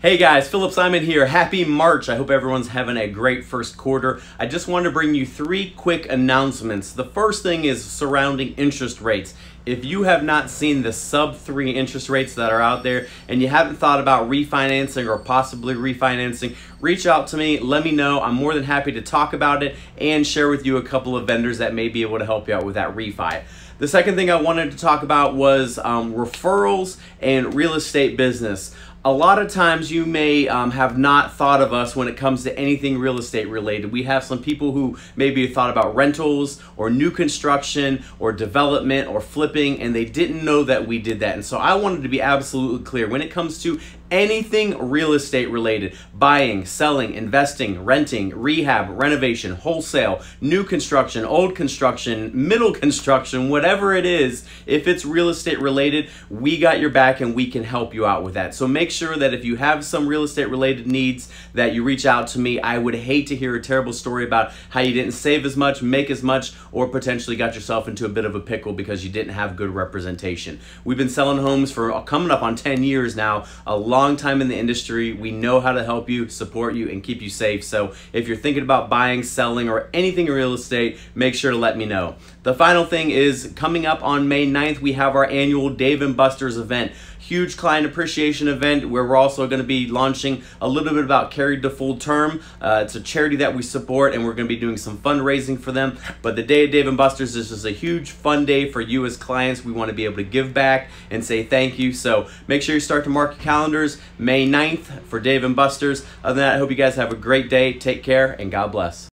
Hey guys, Philip Simon here. Happy March. I hope everyone's having a great first quarter. I just wanted to bring you three quick announcements. The first thing is surrounding interest rates. If you have not seen the sub three interest rates that are out there and you haven't thought about refinancing or possibly refinancing, reach out to me. Let me know. I'm more than happy to talk about it and share with you a couple of vendors that may be able to help you out with that refi. The second thing I wanted to talk about was um, referrals and real estate business a lot of times you may um, have not thought of us when it comes to anything real estate related. We have some people who maybe thought about rentals or new construction or development or flipping and they didn't know that we did that. And so I wanted to be absolutely clear when it comes to anything real estate related buying, selling, investing, renting, rehab, renovation, wholesale, new construction, old construction, middle construction, whatever it is, if it's real estate related, we got your back and we can help you out with that. So make sure that if you have some real estate related needs that you reach out to me. I would hate to hear a terrible story about how you didn't save as much, make as much, or potentially got yourself into a bit of a pickle because you didn't have good representation. We've been selling homes for coming up on 10 years now, a long long time in the industry. We know how to help you, support you, and keep you safe. So if you're thinking about buying, selling, or anything in real estate, make sure to let me know. The final thing is coming up on May 9th, we have our annual Dave and Buster's event huge client appreciation event where we're also going to be launching a little bit about Carried to Full Term. Uh, it's a charity that we support and we're going to be doing some fundraising for them. But the day of Dave & Buster's is just a huge fun day for you as clients. We want to be able to give back and say thank you. So make sure you start to mark your calendars May 9th for Dave & Buster's. Other than that, I hope you guys have a great day. Take care and God bless.